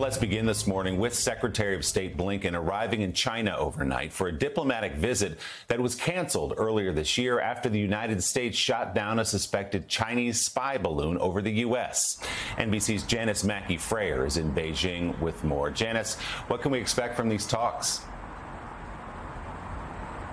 Let's begin this morning with Secretary of State Blinken arriving in China overnight for a diplomatic visit that was canceled earlier this year after the United States shot down a suspected Chinese spy balloon over the U.S. NBC's Janis Mackey Frayer is in Beijing with more. Janis, what can we expect from these talks?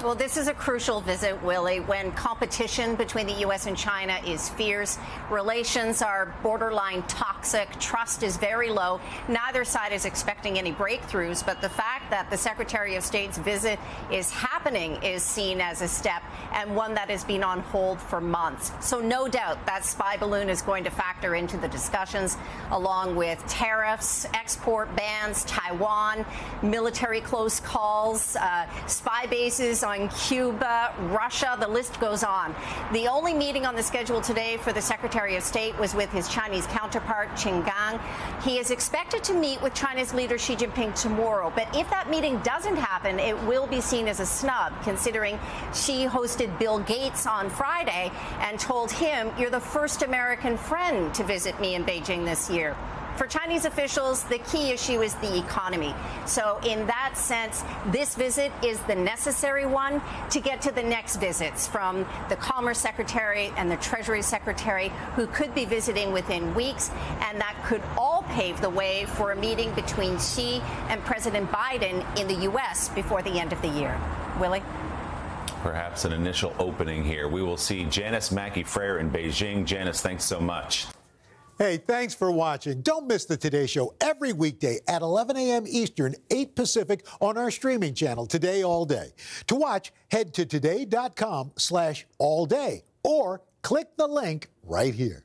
Well, this is a crucial visit, Willie, when competition between the U.S. and China is fierce. Relations are borderline toxic. Trust is very low. Neither side is expecting any breakthroughs, but the fact that the Secretary of State's visit is happening is seen as a step and one that has been on hold for months. So, no doubt that spy balloon is going to factor into the discussions, along with tariffs, export bans, Taiwan, military close calls, uh, spy bases on Cuba, Russia, the list goes on. The only meeting on the schedule today for the Secretary of State was with his Chinese counterpart, Qin Gang. He is expected to meet with China's leader Xi Jinping tomorrow, but if that meeting doesn't happen, it will be seen as a snub, considering Xi hosted Bill Gates on Friday and told him, You're the first American friend to visit me in Beijing this year. For Chinese officials, the key issue is the economy. So, in that sense, this visit is the necessary one to get to the next visits from the Commerce Secretary and the Treasury Secretary, who could be visiting within weeks. And that could all pave the way for a meeting between Xi and President Biden in the U.S. before the end of the year. Willie? Perhaps an initial opening here. We will see Janis Mackey Frayer in Beijing. Janis, thanks so much. Hey, thanks for watching. Don't miss the Today Show every weekday at 11 a.m. Eastern, 8 Pacific on our streaming channel, Today All Day. To watch, head to today.com slash all day or click the link right here.